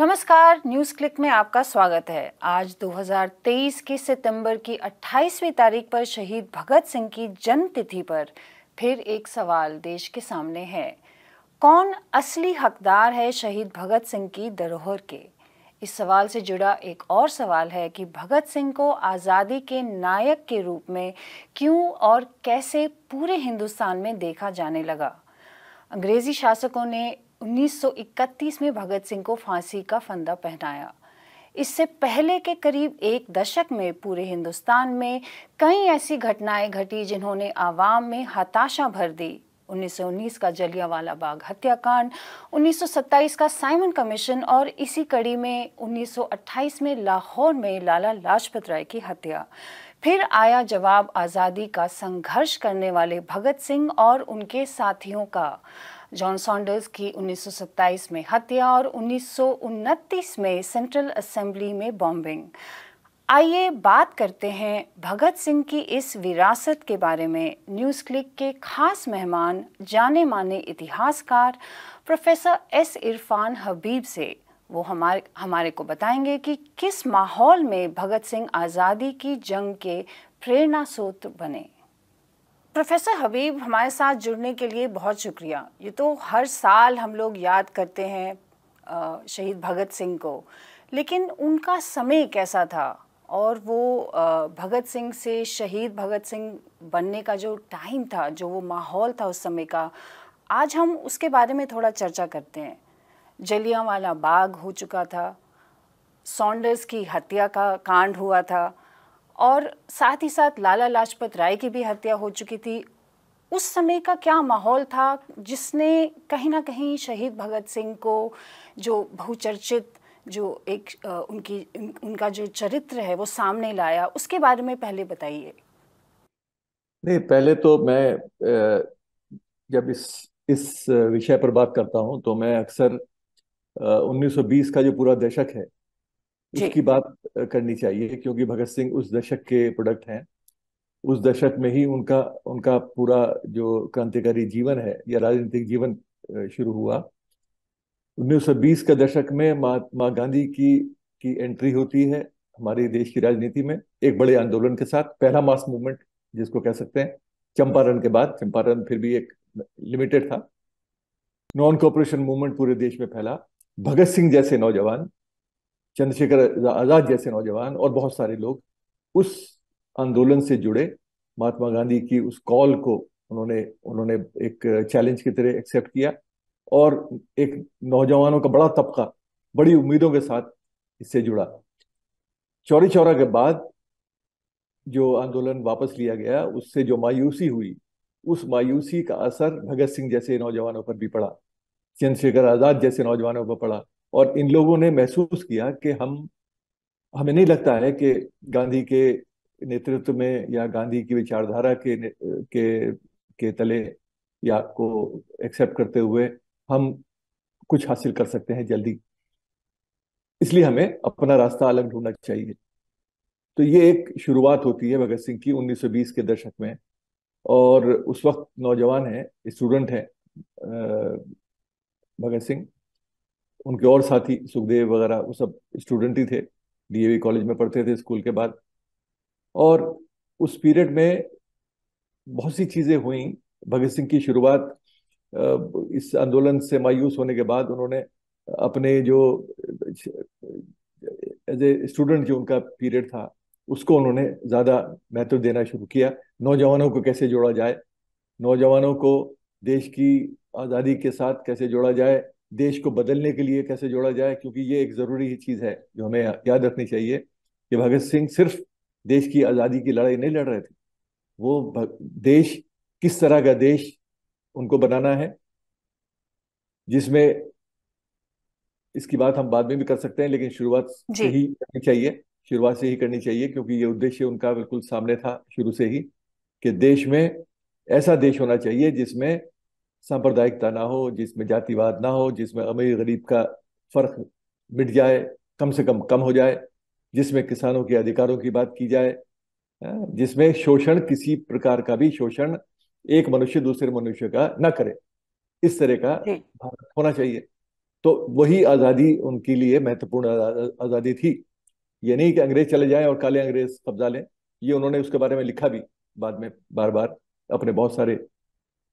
नमस्कार news click में आपका स्वागत है। आज 2023 के सितंबर की 28वीं तारीख पर शहीद भगत सिंह की जन्म तिथि पर फिर एक सवाल देश के सामने है। कौन असली हकदार है शहीद भगत सिंह की धरोहर के? इस सवाल से जुड़ा एक और सवाल है कि भगत सिंह को आज़ादी के नायक के रूप में क्यों और कैसे पूरे हिंदुस्तान में देखा जाने लगा? अंग्रेज़ी शासकों ने 1931 में भगत सिंह को फांसी का फंदा पहनाया। इससे पहले के करीब एक दशक में पूरे हिंदुस्तान में कई ऐसी घटनाएँ घटी जिन्होंने आवाम में हताशा भर दी। 1919 का जलियांवाला बाग हत्याकांड 1927 का साइमन कमीशन और इसी कड़ी में 1928 में लाहौर में लाला लाजपत राय की हत्या। फिर आया जवाब आज़ादी का संघर्ष करने वाले भगत सिंह और उनके साथियों का। जॉन सॉन्डर्स की 1927 में हत्या और उन्नीस सौ उनतीस में सेंट्रल असेंबली में बॉम्बिंग। आइए बात करते हैं भगत सिंह की इस विरासत के बारे में। न्यूज़ क्लिक के खास मेहमान जाने माने इतिहासकार, प्रोफेसर एस इरफान हबीब से। वो हमारे हमारे को बताएँगे कि किस माहौल में भगत सिंह आज़ादी की जंग के प्रेरणा स्रोत बने। प्रोफेसर हबीब, हमारे साथ जुड़ने के लिए बहुत शुक्रिया। ये तो हर साल हम लोग याद करते हैं शहीद भगत सिंह को। लेकिन उनका समय कैसा था? और वो भगत सिंह से शहीद भगत सिंह बनने का जो टाइम था, जो वो माहौल था उस समय का, आज हम उसके बारे में थोड़ा चर्चा करते हैं। जलियांवाला बाग हो चुका था, सॉन्डर्स की हत्या का कांड हुआ था और साथ ही साथ लाला लाजपत राय की भी हत्या हो चुकी थी। उस समय का क्या माहौल था जिसने कहीं ना कहीं शहीद भगत सिंह को जो बहुचर्चित, जो एक उनकी उनका जो चरित्र है वो सामने लाया, उसके बारे में पहले बताइए। नहीं, पहले तो मैं जब इस इस विषय पर बात करता हूँ तो मैं अक्सर 1920 का जो पूरा दशक है उसकी बात करनी चाहिए क्योंकि भगत सिंह उस दशक के प्रोडक्ट हैं। उस दशक में ही उनका उनका पूरा जो क्रांतिकारी जीवन है या राजनीतिक जीवन शुरू हुआ। 1920 का दशक में महात्मा गांधी की की एंट्री होती है हमारे देश की राजनीति में एक बड़े आंदोलन के साथ, पहला मास मूवमेंट जिसको कह सकते हैं। चंपारण के बाद, चंपारण फिर भी एक लिमिटेड था। नॉन कॉपरेशन मूवमेंट पूरे देश में फैला। भगत सिंह जैसे नौजवान चंद्रशेखर आज़ाद जैसे नौजवान और बहुत सारे लोग उस आंदोलन से जुड़े। महात्मा गांधी की उस कॉल को उन्होंने उन्होंने एक चैलेंज की तरह एक्सेप्ट किया और एक नौजवानों का बड़ा तबका, बड़ी उम्मीदों के साथ इससे जुड़ा। चौरी चौरा के बाद जो आंदोलन वापस लिया गया, उससे जो मायूसी हुई, उस मायूसी का असर भगत सिंह जैसे नौजवानों पर भी पड़ा। चंद्रशेखर आज़ाद जैसे नौजवानों पर पड़ा। और इन लोगों ने महसूस किया कि हम, हमें नहीं लगता है कि गांधी के नेतृत्व में या गांधी की विचारधारा के के के तले या को एक्सेप्ट करते हुए हम कुछ हासिल कर सकते हैं जल्दी। इसलिए हमें अपना रास्ता अलग ढूंढना चाहिए। तो ये एक शुरुआत होती है भगत सिंह की 1920 के दशक में। और उस वक्त नौजवान है स्टूडेंट है भगत सिंह। उनके और साथी सुखदेव वगैरह, वो सब स्टूडेंट ही थे। डीएवी कॉलेज में पढ़ते थे स्कूल के बाद। और उस पीरियड में बहुत सी चीज़ें हुई। भगत सिंह की शुरुआत इस आंदोलन से मायूस होने के बाद उन्होंने अपने जो, एज ए स्टूडेंट जो उनका पीरियड था, उसको उन्होंने ज़्यादा महत्व देना शुरू किया। नौजवानों को कैसे जोड़ा जाए? नौजवानों को देश की आज़ादी के साथ कैसे जोड़ा जाए? देश को बदलने के लिए कैसे जोड़ा जाए क्योंकि ये एक ज़रूरी चीज़ है जो हमें याद रखनी चाहिए कि भगत सिंह सिर्फ़ देश की आज़ादी की लड़ाई नहीं लड़ रहे थे। वो देश किस तरह का देश उनको बनाना है जिसमें इसकी बात हम बाद में भी कर सकते हैं लेकिन शुरुआत से ही करनी चाहिए शुरुआत से ही करनी चाहिए क्योंकि ये उद्देश्य उनका बिल्कुल सामने था शुरू से ही कि देश में ऐसा देश होना चाहिए जिसमें सांप्रदायिकता ना हो जिसमें जातिवाद ना हो जिसमें अमीर गरीब का फ़र्क मिट जाए कम से कम कम हो जाए जिसमें किसानों के अधिकारों की बात की जाए जिसमें शोषण किसी प्रकार का भी शोषण एक मनुष्य दूसरे मनुष्य का न करे। इस तरह का भारत होना चाहिए। तो वही आज़ादी उनके लिए महत्वपूर्ण आज़ादी थी। ये नहीं कि अंग्रेज़ चले जाएँ और काले अंग्रेज़ कब्जा लें। ये उन्होंने उसके बारे में लिखा भी बाद में बार बार अपने बहुत सारे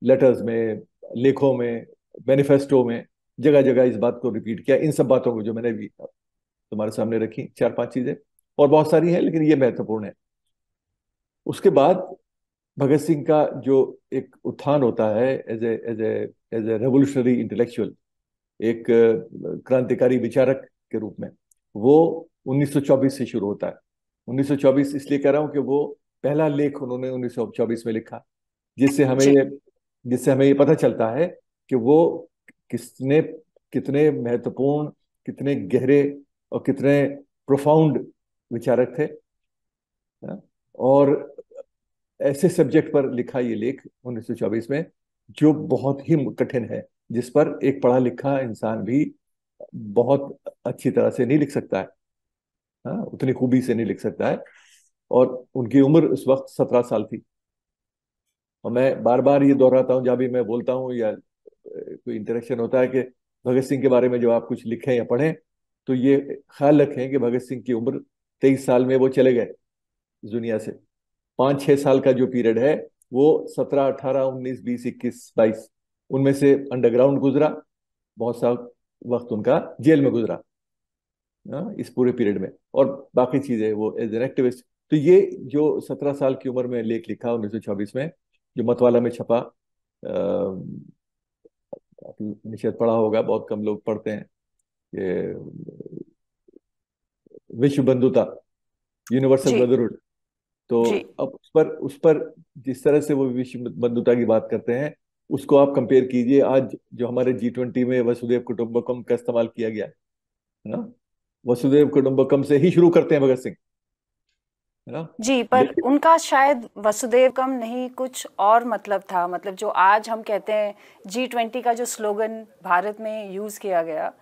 लेटर्स में लेखों में मैनिफेस्टो में जगह जगह इस बात को रिपीट किया। इन सब बातों को जो मैंने भी तुम्हारे सामने रखी चार पाँच चीज़ें और बहुत सारी हैं लेकिन ये महत्वपूर्ण है। उसके बाद भगत सिंह का जो एक उत्थान होता है as a as a as a revolutionary intellectual एक क्रांतिकारी विचारक के रूप में वो 1924 से शुरू होता है। 1924 इसलिए कह रहा हूँ कि वो पहला लेख उन्होंने 1924 में लिखा जिससे हमें ये जिससे हमें ये पता चलता है कि वो किसने, कितने महत्वपूर्ण, कितने गहरे और कितने प्रोफाउंड विचारक थे? और ऐसे सब्जेक्ट पर लिखा ये लेख 1924 में, जो बहुत ही कठिन है, जिस पर एक पढ़ा लिखा इंसान भी बहुत अच्छी तरह से नहीं लिख सकता है हाँ उतनी खूबी से नहीं लिख सकता है। और उनकी उम्र उस वक्त सत्रह साल थी। और मैं बार बार ये दोहराता हूँ जहाँ भी मैं बोलता हूँ या कोई इंटरेक्शन होता है कि भगत सिंह के बारे में जो आप कुछ लिखें या पढ़ें तो ये ख्याल रखें कि भगत सिंह की उम्र तेईस साल में वो चले गए दुनिया से। पाँच छः साल का जो पीरियड है वो सत्रह अठारह उन्नीस बीस इक्कीस बाईस उनमें से अंडरग्राउंड गुजरा बहुत सा वक्त उनका जेल में गुजरा हाँ, इस पूरे पीरियड में। और बाकी चीज़ें वो एज एन एक्टिविस्ट तो ये जो सत्रह साल की उम्र में लेख लिखा उन्नीस में जो मतवाला में छपा निश्चित पढ़ा होगा बहुत कम लोग पढ़ते हैं ये विश्व बंधुता यूनिवर्सल ब्रदरहुड। तो अब उस पर उस पर जिस तरह से वो विश्व बंधुता की बात करते हैं उसको आप कंपेयर कीजिए आज जो हमारे जी ट्वेंटी में वसुदेव कुटुंबकम का इस्तेमाल किया गया है ना? वसुदेव कुटुंबकम से ही शुरू करते हैं भगत सिंह। ना? जी पर उनका शायद वसुदेव कम नहीं कुछ और मतलब था। मतलब जो आज हम कहते हैं जी ट्वेंटी का जो स्लोगन भारत में यूज़ किया गया।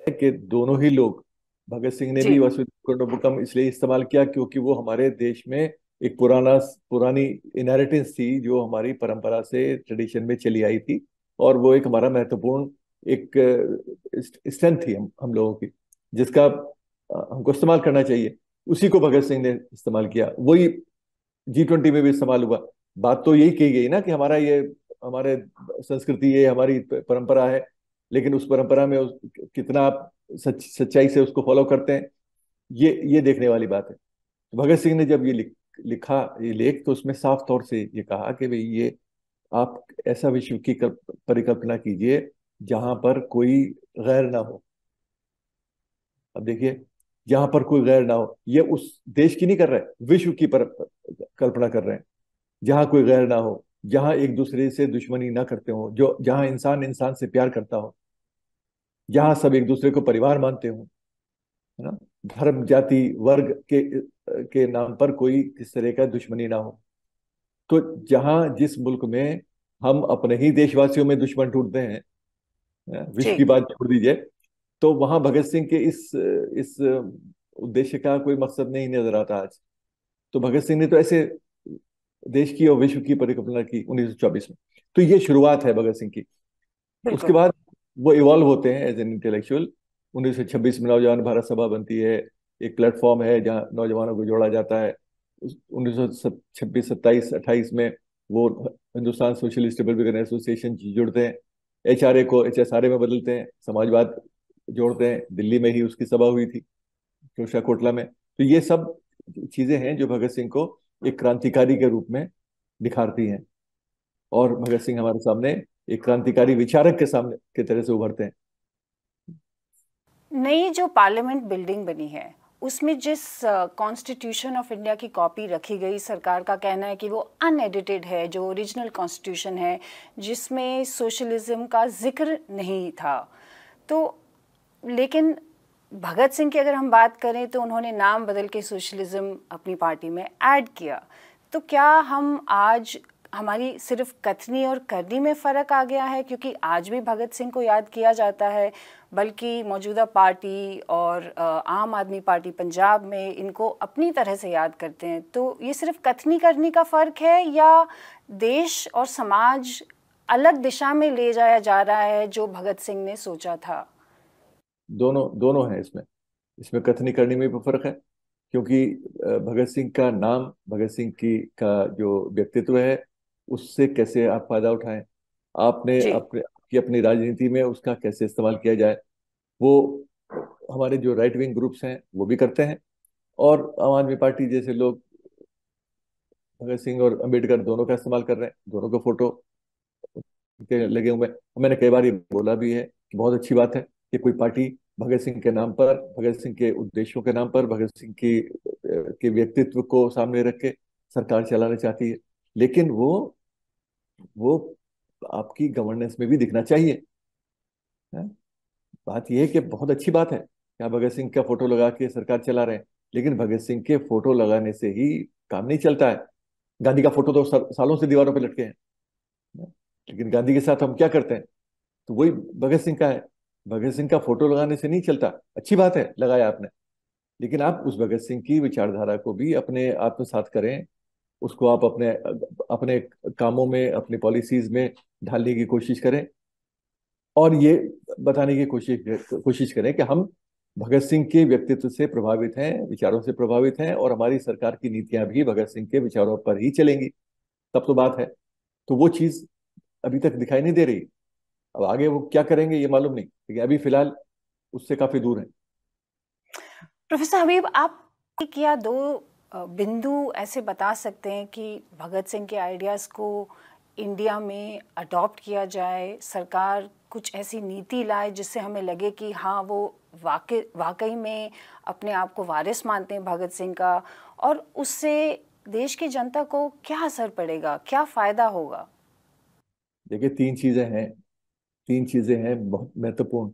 कि दोनों ही लोग भगत सिंह ने भी वसुदेव कुटुंबकम इसलिए इस्तेमाल किया क्योंकि वो हमारे देश में एक पुराना पुरानी इनहेरिटेंस थी जो हमारी परंपरा से ट्रेडिशन में चली आई थी और वो एक हमारा महत्वपूर्ण एक स्ट्रेंथ थी हम हम लोगों की जिसका हमको इस्तेमाल करना चाहिए। उसी को भगत सिंह ने इस्तेमाल किया। वही जी ट्वेंटी में भी इस्तेमाल हुआ। बात तो यही कही गई ना कि हमारा ये हमारे संस्कृति ये हमारी परंपरा है लेकिन उस परंपरा में उस, कितना आप सच सच्चाई से उसको फॉलो करते हैं ये ये देखने वाली बात है। भगत सिंह ने जब ये लिख, लिखा ये लेख तो उसमें साफ़ तौर से ये कहा कि भाई ये आप ऐसा विश्व की परिकल्पना कीजिए जहाँ पर कोई गैर ना हो। अब देखिए जहाँ पर कोई गैर ना हो। ये उस देश की नहीं कर रहे विश्व की पर कल्पना कर रहे हैं। जहाँ कोई गैर ना हो जहाँ एक दूसरे से दुश्मनी ना करते हो जो जहाँ इंसान इंसान से प्यार करता हो जहाँ सब एक दूसरे को परिवार मानते हो है ना? धर्म जाति वर्ग के के नाम पर कोई किस तरह का दुश्मनी ना हो। तो जहाँ जिस मुल्क में हम अपने ही देशवासियों में दुश्मन टूटते हैं विश्व की बात छोड़ दीजिए तो वहाँ भगत सिंह के इस इस उद्देश्य का कोई मकसद नहीं नज़र आता आज। तो भगत सिंह ने तो ऐसे देश की और विश्व की परिकल्पना की 1924 में। तो ये शुरुआत है भगत सिंह की। उसके बाद वो इवॉल्व होते हैं एज एन इंटेलेक्चुअल 1926 में नौजवान भारत सभा बनती है एक प्लेटफॉर्म है जहाँ नौजवानों को जोड़ा जाता है। उन्नीस सौ छब्बीस सत्ताईस अट्ठाईस में वो हिंदुस्तान सोशलिस्ट रिपब्लिकन एसोसिएशन जुड़ते हैं। एच आर ए को एच एस आर ए में बदलते हैं। समाजवाद जोड़ते हैं, दिल्ली में ही उसकी सभा हुई थी कोटला में। तो ये सब चीज़ें हैं जो भगत सिंह को एक क्रांतिकारी के रूप में दिखाती हैं। और भगत सिंह हमारे सामने एक क्रांतिकारी विचारक के सामने, के तरह से उभरते हैं। नई जो पार्लियामेंट बिल्डिंग बनी है, उसमें जिस कॉन्स्टिट्यूशन ऑफ़ इंडिया की कॉपी रखी गई, सरकार का कहना है कि वो अनएडिटेड है, जो ओरिजिनल कॉन्स्टिट्यूशन है, जिसमें सोशलिज्म का ज़िक्र नहीं था। तो लेकिन भगत सिंह की अगर हम बात करें तो उन्होंने नाम बदल के सोशलिज्म अपनी पार्टी में ऐड किया। तो क्या हम आज हमारी सिर्फ़ कथनी और करनी में फ़र्क आ गया है? क्योंकि आज भी भगत सिंह को याद किया जाता है, बल्कि मौजूदा पार्टी और आम आदमी पार्टी पंजाब में इनको अपनी तरह से याद करते हैं। तो ये सिर्फ़ कथनी करनी का फ़र्क है या देश और समाज अलग दिशा में ले जाया जा रहा है जो भगत सिंह ने सोचा था? दोनों दोनों है इसमें। इसमें कथनी करनी में भी फ़र्क है क्योंकि भगत सिंह का नाम भगत सिंह की का जो व्यक्तित्व है उससे कैसे आप फ़ायदा उठाएँ? आपने अपने की अपनी राजनीति में उसका कैसे इस्तेमाल किया जाए? वो हमारे जो राइट विंग ग्रुप्स हैं वो भी करते हैं और आम आदमी पार्टी जैसे लोग भगत सिंह और अंबेडकर दोनों का इस्तेमाल कर रहे हैं दोनों का फ़ोटो के लगे हुए मैंने कई बार ये बोला भी है कि बहुत अच्छी बात है कि कोई पार्टी भगत सिंह के नाम पर, भगत सिंह के उद्देश्यों के नाम पर, भगत सिंह की के व्यक्तित्व को सामने रख के सरकार चलाना चाहती है। लेकिन वो वो आपकी गवर्नेंस में भी दिखना चाहिए। है? बात यह है कि बहुत अच्छी बात है। कि आप भगत सिंह का फ़ोटो लगा के सरकार चला रहे हैं? लेकिन भगत सिंह के फ़ोटो लगाने से ही काम नहीं चलता है। गांधी का फ़ोटो तो सालों से दीवारों पर लटके हैं? लेकिन गांधी के साथ हम क्या करते हैं? तो वही भगत सिंह का है। भगत सिंह का फ़ोटो लगाने से नहीं चलता। अच्छी बात है, लगाया आपने। लेकिन आप उस भगत सिंह की विचारधारा को भी अपने आत्मसात करें। उसको आप अपने अपने कामों में, अपनी पॉलिसीज़ में ढालने की कोशिश करें। और ये बताने की कोशिश कोशिश करें कि हम भगत सिंह के व्यक्तित्व से प्रभावित हैं, विचारों से प्रभावित हैं और हमारी सरकार की नीतियाँ भी भगत सिंह के विचारों पर ही चलेंगी। तब तो बात है। तो वो चीज़ अभी तक दिखाई नहीं दे रही। अब आगे वो क्या करेंगे ये मालूम नहीं लेकिन अभी फ़िलहाल उससे काफ़ी दूर है। प्रोफेसर हबीब आप क्या दो बिंदु ऐसे बता सकते हैं कि भगत सिंह के आइडियाज़ को इंडिया में अडॉप्ट किया जाए सरकार कुछ ऐसी नीति लाए जिससे हमें लगे कि हाँ वो वाकई वाकई में अपने आप को वारिस मानते हैं भगत सिंह का और उससे देश की जनता को क्या असर पड़ेगा क्या फ़ायदा होगा? देखिए तीन चीज़ें हैं। तीन चीज़ें हैं बहुत महत्वपूर्ण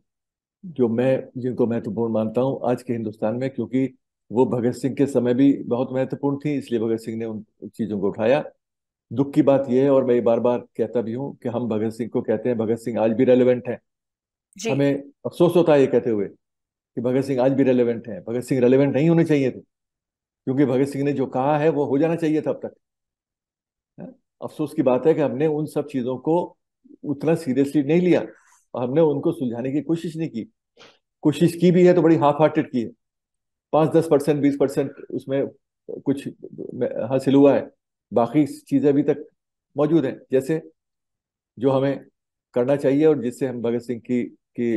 जो मैं जिनको महत्वपूर्ण मानता हूँ आज के हिंदुस्तान में क्योंकि वो भगत सिंह के समय भी बहुत महत्वपूर्ण थी इसलिए भगत सिंह ने उन चीज़ों को उठाया। दुख की बात यह है और मैं बार बार कहता भी हूँ कि हम भगत सिंह को कहते हैं भगत सिंह आज भी रेलिवेंट है। हमें अफसोस होता है ये कहते हुए कि भगत सिंह आज भी रेलिवेंट है। भगत सिंह रेलिवेंट नहीं होने चाहिए थे क्योंकि भगत सिंह ने जो कहा है वो हो जाना चाहिए था अब तक। अफसोस की बात है कि हमने उन सब चीज़ों को उतना सीरियसली नहीं लिया। और हमने उनको सुलझाने की कोशिश नहीं की। कोशिश की भी है तो बड़ी हाफ़ हार्टेड की है। पाँच दस परसेंट, बीस परसेंट उसमें कुछ हासिल हुआ है। बाकी चीज़ें अभी तक मौजूद हैं। जैसे जो हमें करना चाहिए और जिससे हम भगत सिंह की की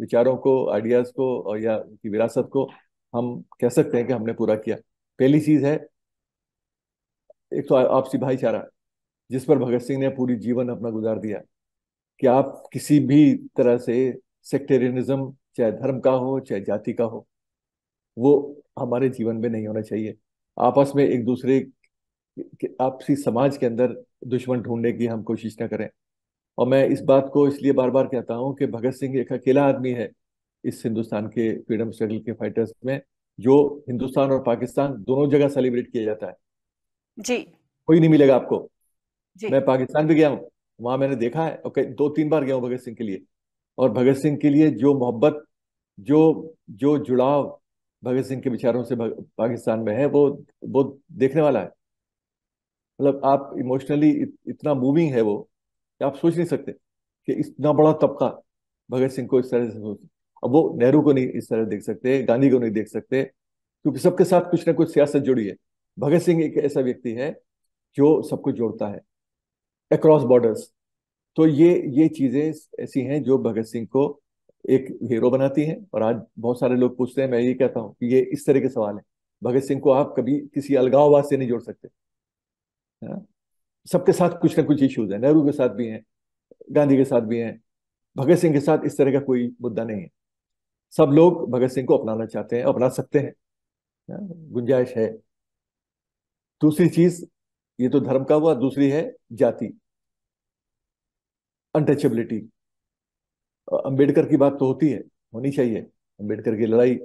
विचारों को आइडियाज़ को और या उनकी विरासत को हम कह सकते हैं कि हमने पूरा किया। पहली चीज़ है, एक तो आपसी भाईचारा। जिस पर भगत सिंह ने पूरी जीवन अपना गुजार दिया कि आप किसी भी तरह से सेक्टेरियनिज्म चाहे धर्म का हो चाहे जाति का हो वो हमारे जीवन में नहीं होना चाहिए। आपस में एक दूसरे आपसी समाज के अंदर दुश्मन ढूँढने की हम कोशिश ना करें। और मैं इस बात को इसलिए बार बार कहता हूँ कि भगत सिंह एक अकेला आदमी है इस हिंदुस्तान के फ्रीडम स्ट्रगल के फाइटर्स में जो हिंदुस्तान और पाकिस्तान दोनों जगह सेलिब्रेट किया जाता है। जी। कोई नहीं मिलेगा आपको। मैं पाकिस्तान भी गया हूँ वहाँ मैंने देखा है ओके दो तीन बार गया हूँ भगत सिंह के लिए। और भगत सिंह के लिए जो मोहब्बत जो जो जुड़ाव भगत सिंह के विचारों से पाकिस्तान में है वो वो देखने वाला है। मतलब आप इमोशनली इत, इतना मूविंग है वो कि आप सोच नहीं सकते कि इतना बड़ा तबका भगत सिंह को इस तरह से सोच अब वो नेहरू को नहीं इस तरह देख सकते गांधी को नहीं देख सकते क्योंकि सबके साथ कुछ ना कुछ सियासत जुड़ी है। भगत सिंह एक ऐसा व्यक्ति है जो सबको जोड़ता है। अक्रॉस बॉर्डर्स तो ये ये चीज़ें ऐसी हैं जो भगत सिंह को एक हीरो बनाती हैं और आज बहुत सारे लोग पूछते हैं, मैं ये कहता हूँ कि ये इस तरह के सवाल हैं। भगत सिंह को आप कभी किसी अलगाववाद से नहीं जोड़ सकते। हाँ? सबके साथ कुछ ना कुछ इश्यूज़ हैं, नेहरू के साथ भी हैं, गांधी के साथ भी हैं। भगत सिंह के साथ इस तरह का कोई मुद्दा नहीं है। सब लोग भगत सिंह को अपनाना चाहते हैं, अपना सकते हैं। हाँ? गुंजाइश है। दूसरी चीज़, ये तो धर्म का हुआ, दूसरी है जाति। अनटचेबिलिटी अंबेडकर की बात तो होती है, होनी चाहिए। अंबेडकर की लड़ाई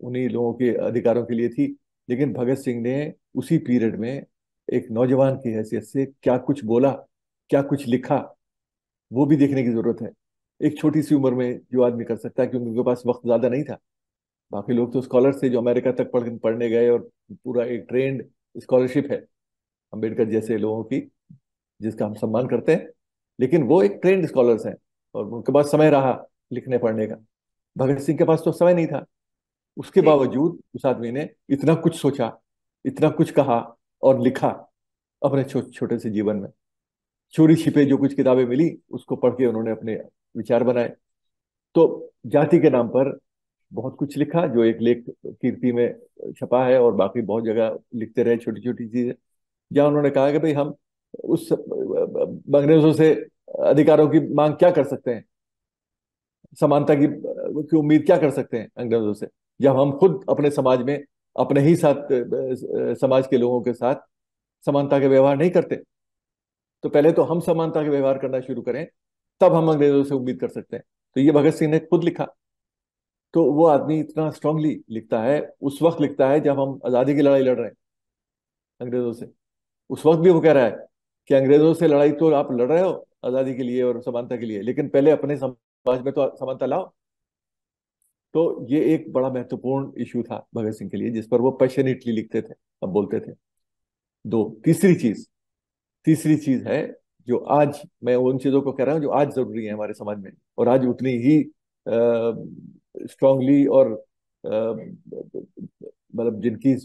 उन्हीं लोगों के अधिकारों के लिए थी, लेकिन भगत सिंह ने उसी पीरियड में एक नौजवान की हैसियत से क्या कुछ बोला, क्या कुछ लिखा, वो भी देखने की ज़रूरत है। एक छोटी सी उम्र में जो आदमी कर सकता है, क्योंकि उनके पास वक्त ज़्यादा नहीं था। बाकी लोग तो स्कॉलर थे जो अमेरिका तक पढ़, पढ़ने गए और पूरा एक ट्रेंड स्कॉलरशिप है। अंबेडकर जैसे लोगों की, जिसका हम सम्मान करते हैं। लेकिन वो एक ट्रेंड स्कॉलर्स हैं और उनके पास समय रहा लिखने पढ़ने का। भगत सिंह के पास तो समय नहीं था। उसके बावजूद उस आदमी ने इतना कुछ सोचा इतना कुछ कहा और लिखा अपने छो, छोटे से जीवन में। चोरी छिपे जो कुछ किताबें मिली उसको पढ़ के उन्होंने अपने विचार बनाए। तो जाति के नाम पर बहुत कुछ लिखा जो एक लेख कीर्ति में छपा है और बाकी बहुत जगह लिखते रहे छोटी छोटी चीज़ें। जहाँ उन्होंने कहा कि भाई हम उस, अंग्रेज़ों से अधिकारों की मांग क्या कर सकते हैं? समानता की की उम्मीद क्या कर सकते हैं अंग्रेज़ों से? जब हम खुद अपने समाज में, अपने ही साथ, समाज के लोगों के साथ समानता के व्यवहार नहीं करते तो पहले तो हम समानता के व्यवहार करना शुरू करें, तब हम अंग्रेज़ों से उम्मीद कर सकते हैं। तो ये भगत सिंह ने खुद लिखा। तो वो आदमी इतना स्ट्रांगली लिखता है, उस वक्त लिखता है जब हम आज़ादी की लड़ाई लड़ रहे हैं अंग्रेज़ों से। उस वक्त भी वो कह रहा है कि अंग्रेज़ों से लड़ाई तो आप लड़ रहे हो आज़ादी के लिए और समानता के लिए, लेकिन पहले अपने समाज में तो समानता लाओ। तो ये एक बड़ा महत्वपूर्ण इशू था भगत सिंह के लिए, जिस पर वो पैशनेटली लिखते थे, अब बोलते थे। दो, तीसरी चीज़ तीसरी चीज़ है जो आज मैं उन चीज़ों को कह रहा हूँ जो आज ज़रूरी है हमारे समाज में, और आज उतनी ही स्ट्रांगली और मतलब जिनकी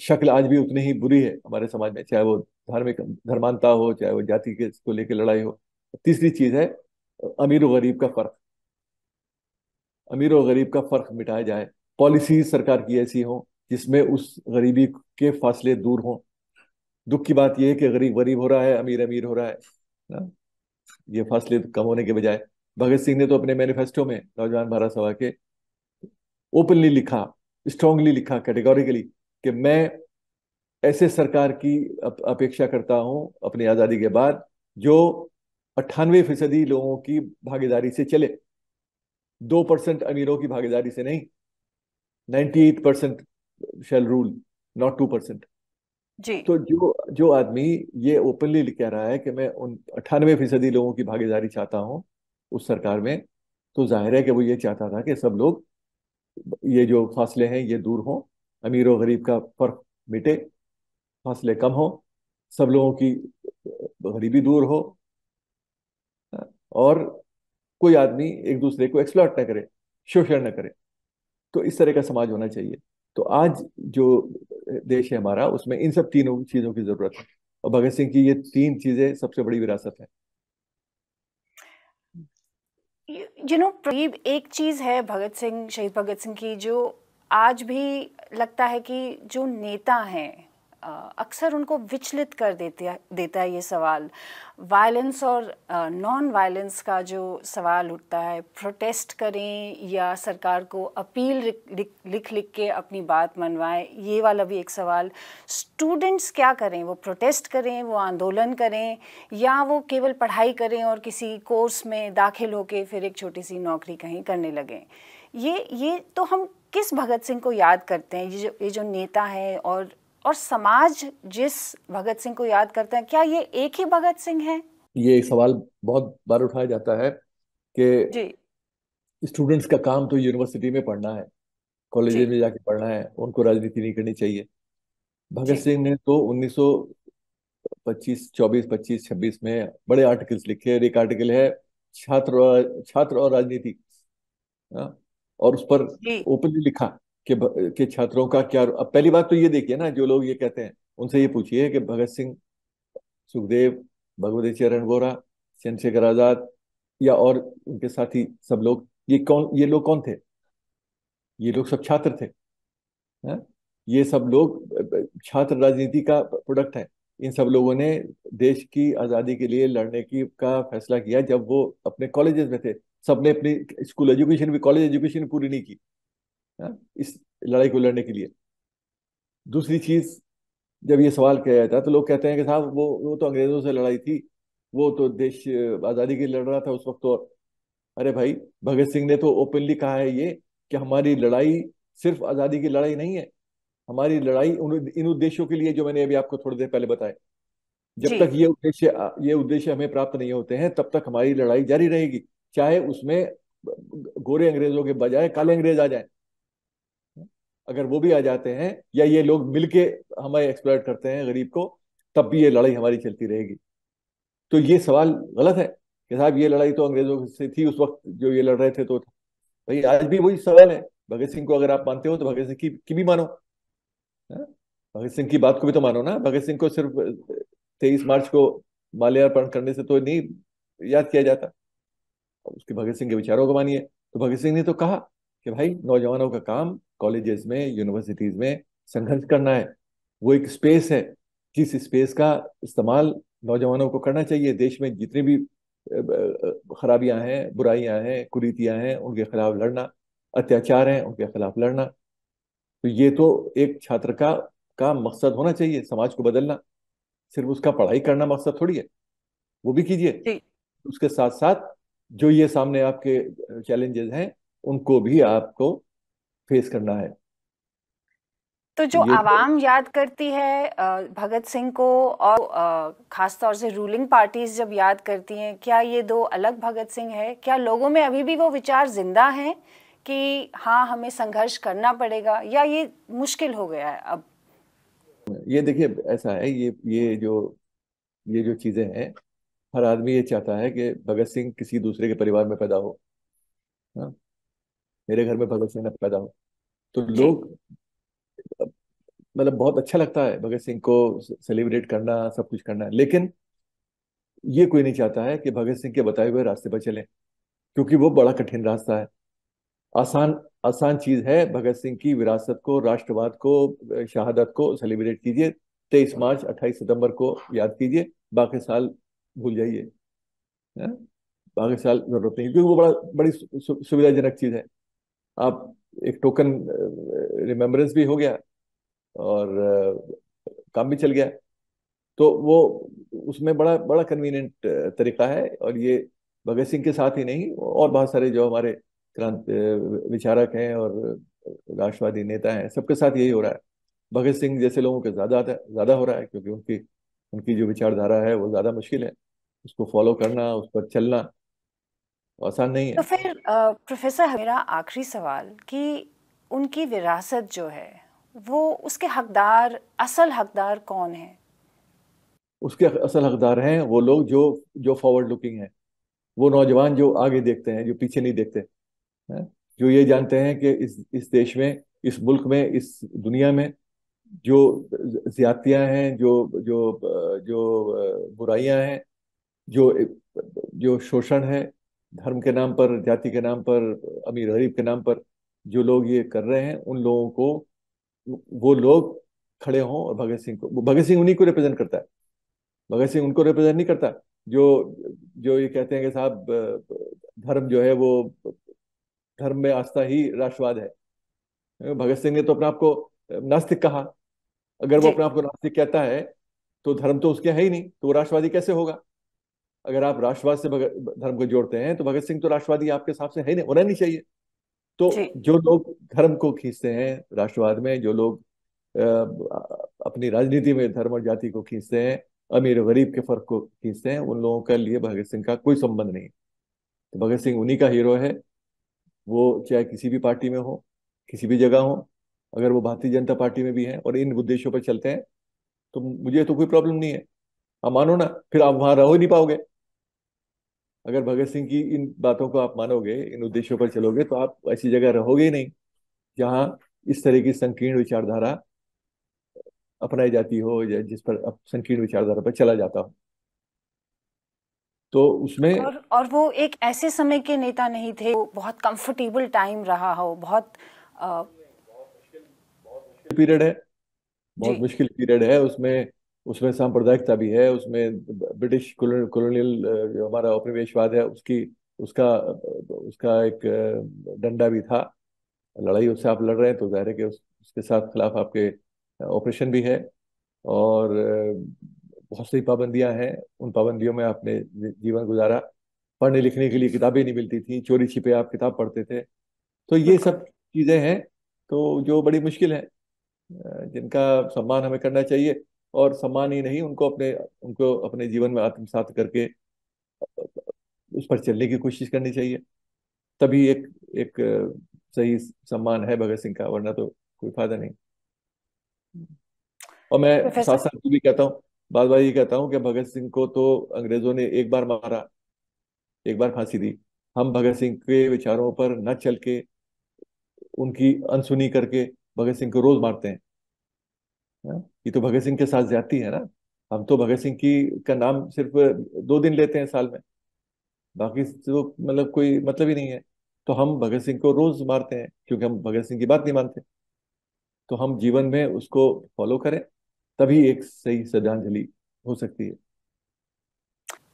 शक्ल आज भी उतनी ही बुरी है हमारे समाज में, चाहे वो धार्मिक धर्मांता हो, चाहे वो जाति के, को लेकर लड़ाई हो। तीसरी चीज़ है, अमीर और गरीब का फ़र्क। अमीर और गरीब का फ़र्क मिटाया जाए। पॉलिसी सरकार की ऐसी हो, जिसमें उस गरीबी के फासले दूर हों। दुख की बात यह है कि गरीब गरीब हो रहा है, अमीर अमीर हो रहा है, ना? ये फासले कम होने के बजाय। भगत सिंह ने तो अपने मैनिफेस्टो में, नौजवान भारत सभा के, ओपनली लिखा, स्ट्रांगली लिखा कैटेगोरिकली कि मैं ऐसे सरकार की अपेक्षा करता हूँ अपनी आज़ादी के बाद जो अट्ठानवे फ़ीसदी लोगों की भागीदारी से चले। दो परसेंट अमीरों की भागीदारी से नहीं ninety eight percent shall rule not two percent जी। तो जो जो आदमी ये ओपनली कह रहा है कि मैं उन अट्ठानवे फ़ीसदी लोगों की भागीदारी चाहता हूँ उस सरकार में तो ज़ाहिर है कि वो ये चाहता था कि सब लोग ये जो फासले हैं ये दूर हों अमीर और गरीब का फ़र्क मिटे फासले कम हो, सब लोगों की गरीबी दूर हो, और कोई आदमी एक दूसरे को एक्सप्लॉट न करे, शोषण न करे। तो इस तरह का समाज होना चाहिए। तो आज जो देश है हमारा, उसमें इन सब तीनों चीज़ों की ज़रूरत है। और भगत सिंह की ये तीन चीज़ें सबसे बड़ी विरासत है। यू नो प्रदीप एक चीज़ है भगत सिंह, शहीद भगत सिंह की, जो आज भी लगता है कि जो नेता हैं अक्सर उनको विचलित कर देते देता है ये सवाल। वायलेंस और नॉन वायलेंस का जो सवाल उठता है प्रोटेस्ट करें या सरकार को अपील लिख लिख के अपनी बात मनवाएँ, ये वाला भी एक सवाल। स्टूडेंट्स क्या करें? वो प्रोटेस्ट करें, वो आंदोलन करें या वो केवल पढ़ाई करें और किसी कोर्स में दाखिल होके फिर एक छोटी सी नौकरी कहीं करने लगें? ये ये तो हम किस भगत सिंह को याद करते हैं? ये जो ये जो नेता है और और समाज जिस भगत सिंह को याद करते हैं क्या ये एक ही भगत सिंह है? ये सवाल बहुत बार उठाया जाता है कि स्टूडेंट्स का काम तो यूनिवर्सिटी में पढ़ना है कॉलेज में जाके पढ़ना है उनको राजनीति नहीं करनी चाहिए। भगत सिंह ने तो 1925 24 25 26 में बड़े आर्टिकल्स लिखे और एक आर्टिकल है छात्र छात्र और राजनीति हाँ, और उस पर ओपनली लिखा। कि कि छात्रों का क्या अब पहली बात तो ये देखिए ना, जो लोग ये कहते हैं, उनसे ये पूछिए कि भगत सिंह, सुखदेव, भगवती चरण वोरा, चंद्रशेखर आज़ाद या और उनके साथी सब लोग, ये कौन, ये लोग कौन थे ये लोग सब छात्र थे, है? ये सब लोग छात्र राजनीति का प्रोडक्ट है इन सब लोगों ने देश की आज़ादी के लिए लड़ने की, का फैसला किया जब वो अपने कॉलेजेस में थे सबने अपनी स्कूल एजुकेशन भी, कॉलेज एजुकेशन पूरी नहीं की? इस लड़ाई को लड़ने के लिए। दूसरी चीज़ जब ये सवाल किया जाता है तो लोग कहते हैं कि साहब वो वो तो अंग्रेज़ों से लड़ाई थी वो तो देश आज़ादी के लिए लड़ रहा था उस वक्त तो। अरे भाई भगत सिंह ने तो ओपनली कहा है ये कि हमारी लड़ाई सिर्फ़ आज़ादी की लड़ाई नहीं है हमारी लड़ाई उन इन उद्देश्यों के लिए जो मैंने अभी आपको थोड़ी देर पहले बताए जब तक ये उद्देश्य ये उद्देश्य हमें प्राप्त नहीं होते हैं तब तक हमारी लड़ाई जारी रहेगी चाहे उसमें गोरे अंग्रेज़ों के बजाय काले अंग्रेज़ आ जाए। अगर वो भी आ जाते हैं या ये लोग मिलके हमें एक्सप्लॉइट करते हैं गरीब को तब भी ये लड़ाई हमारी चलती रहेगी। तो ये सवाल गलत है कि साहब ये लड़ाई तो अंग्रेज़ों से थी उस वक्त जो ये लड़ रहे थे तो भाई आज भी वही सवाल है। भगत सिंह को अगर आप मानते हो तो भगत सिंह की, की भी मानो। हाँ? भगत सिंह की बात को भी तो मानो ना। भगत सिंह को सिर्फ़ तेईस मार्च को माल्यार्पण करने से तो नहीं याद किया जाता। उसके भगत सिंह के विचारों को मानिए। तो भगत सिंह ने तो कहा कि भाई नौजवानों का काम कॉलेजेस में यूनिवर्सिटीज में संघर्ष करना है। वो एक स्पेस है जिस स्पेस का इस्तेमाल नौजवानों को करना चाहिए। देश में जितनी भी खराबियाँ हैं बुराइयाँ हैं कुरीतियाँ हैं उनके खिलाफ लड़ना अत्याचार हैं उनके खिलाफ लड़ना। तो ये तो एक छात्र का का मकसद होना चाहिए समाज को बदलना। सिर्फ़ उसका पढ़ाई करना मकसद थोड़ी है। वो भी कीजिए। उसके साथ साथ जो ये सामने आपके चैलेंजेस हैं उनको भी आपको फेस करना है। तो जो तो आवाम याद करती है भगत सिंह को और खास तौर से रूलिंग पार्टीज़ जब याद करती हैं क्या ये दो अलग भगत सिंह है? क्या लोगों में अभी भी वो विचार ज़िंदा हैं कि हाँ हमें संघर्ष करना पड़ेगा? या ये मुश्किल हो गया है अब? ये देखिए ऐसा है ये ये जो ये जो चीज़ें हैं हर आदमी ये चाहता है कि भगत सिंह किसी दूसरे के परिवार में पैदा हो। हाँ। मेरे घर में भगत सिंह पैदा हो तो लोग मतलब बहुत अच्छा लगता है भगत सिंह को सेलिब्रेट करना सब कुछ करना। लेकिन ये कोई नहीं चाहता है कि भगत सिंह के बताए हुए रास्ते पर चले क्योंकि वो बड़ा कठिन रास्ता है। आसान आसान चीज़ है भगत सिंह की विरासत को राष्ट्रवाद को शहादत को सेलिब्रेट कीजिए। तेईस मार्च अट्ठाईस सितंबर को याद कीजिए। बाकी साल भूल जाइए। बाकी साल ज़रूरत नहीं क्योंकि वो बड़ा बड़ी सुविधाजनक चीज़ है। आप एक टोकन रिमेम्बरेंस भी हो गया और काम भी चल गया। तो वो उसमें बड़ा बड़ा कन्वीनियंट तरीका है और ये भगत सिंह के साथ ही नहीं, और बहुत सारे जो हमारे क्रांत विचारक हैं और राष्ट्रवादी नेता हैं, सबके साथ यही हो रहा है। भगत सिंह जैसे लोगों के ज़्यादा ज़्यादा हो रहा है क्योंकि उनकी उनकी जो विचारधारा है वो ज़्यादा मुश्किल है। उसको फॉलो करना, उस पर चलना आसान नहीं है। तो फिर प्रोफेसर मेरा आखिरी सवाल कि उनकी विरासत जो है वो उसके हकदार असल हकदार कौन है? उसके असल हकदार हैं वो लोग जो जो फॉरवर्ड लुकिंग है। वो नौजवान जो आगे देखते हैं जो पीछे नहीं देखते हैं? जो ये जानते हैं कि इस इस देश में इस मुल्क में इस दुनिया में जो ज्यादतियाँ हैं जो जो जो बुराइयाँ हैं जो जो शोषण है धर्म के नाम पर जाति के नाम पर अमीर गरीब के नाम पर जो लोग ये कर रहे हैं उन लोगों को वो लोग खड़े हों और भगत सिंह को भगत सिंह उन्हीं को रिप्रेजेंट करता है। भगत सिंह उनको रिप्रेजेंट नहीं करता। जो जो ये कहते हैं कि साहब धर्म जो है वो धर्म में आस्था ही राष्ट्रवाद है। भगत सिंह ने तो अपने आप को नास्तिक कहा। अगर वो अपने आप को नास्तिक कहता है तो धर्म तो उसके है ही नहीं तो वो राष्ट्रवादी कैसे होगा? अगर आप राष्ट्रवाद से धर्म को जोड़ते हैं तो भगत सिंह तो राष्ट्रवादी आपके हिसाब से है नहीं होना नहीं चाहिए। तो जो। लोग धर्म को खींचते हैं राष्ट्रवाद में जो लोग अपनी राजनीति में धर्म और जाति को खींचते हैं अमीर गरीब के फ़र्क को खींचते हैं उन लोगों के लिए भगत सिंह का कोई संबंध नहीं। तो भगत सिंह उन्हीं का हीरो है। वो चाहे किसी भी पार्टी में हो किसी भी जगह हो अगर वो भारतीय जनता पार्टी में भी है और इन उद्देश्यों पर चलते हैं तो मुझे तो कोई प्रॉब्लम नहीं है। आप मानो ना फिर आप वहाँ रहो नहीं पाओगे। अगर भगत सिंह की इन बातों को आप मानोगे इन उद्देश्यों पर चलोगे तो आप ऐसी जगह रहोगे ही नहीं जहाँ इस तरह की संकीर्ण विचारधारा अपनाई जाती हो या जिस पर अब संकीर्ण विचारधारा पर चला जाता हो। तो उसमें और, और वो एक ऐसे समय के नेता नहीं थे वो बहुत कंफर्टेबल टाइम रहा हो बहुत आ... पीरियड है। बहुत मुश्किल पीरियड है उसमें उसमें सांप्रदायिकता भी है उसमें ब्रिटिश कॉलोनियल जो हमारा उपनिवेशवाद है उसकी उसका उसका एक डंडा भी था। लड़ाई उससे आप लड़ रहे हैं तो ज़ाहिर है कि उस, उसके साथ खिलाफ आपके ऑपरेशन भी है और बहुत सी पाबंदियाँ हैं। उन पाबंदियों में आपने जीवन गुजारा। पढ़ने लिखने के लिए किताबें नहीं मिलती थी चोरी छिपे आप किताब पढ़ते थे। तो ये सब चीज़ें हैं तो जो बड़ी मुश्किल है जिनका सम्मान हमें करना चाहिए। और सम्मान ही नहीं उनको अपने उनको अपने जीवन में आत्मसात करके उस पर चलने की कोशिश करनी चाहिए। तभी एक एक सही सम्मान है भगत सिंह का वरना तो कोई फ़ायदा नहीं। और मैं साथ साथ भी कहता हूँ बार बार ये कहता हूँ कि भगत सिंह को तो अंग्रेज़ों ने एक बार मारा एक बार फांसी दी। हम भगत सिंह के विचारों पर न चल के उनकी अनसुनी करके भगत सिंह को रोज मारते हैं। हाँ? ये तो भगत सिंह के साथ ज्यादती है ना? हम तो भगत सिंह की का नाम सिर्फ़ दो दिन लेते हैं साल में। बाकी तो मतलब कोई मतलब ही नहीं है। तो हम भगत सिंह को रोज मारते हैं क्योंकि हम भगत सिंह की बात नहीं मानते। तो हम जीवन में उसको फॉलो करें तभी एक सही श्रद्धांजलि हो सकती है।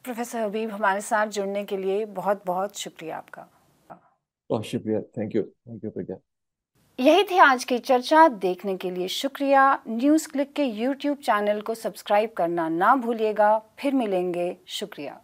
प्रोफेसर हबीब हमारे साथ जुड़ने के लिए बहुत बहुत शुक्रिया आपका। बहुत शुक्रिया। Thank you thank you Pragya यही थी आज की चर्चा। देखने के लिए शुक्रिया। न्यूज़ क्लिक के यूट्यूब चैनल को सब्सक्राइब करना ना भूलिएगा। फिर मिलेंगे। शुक्रिया।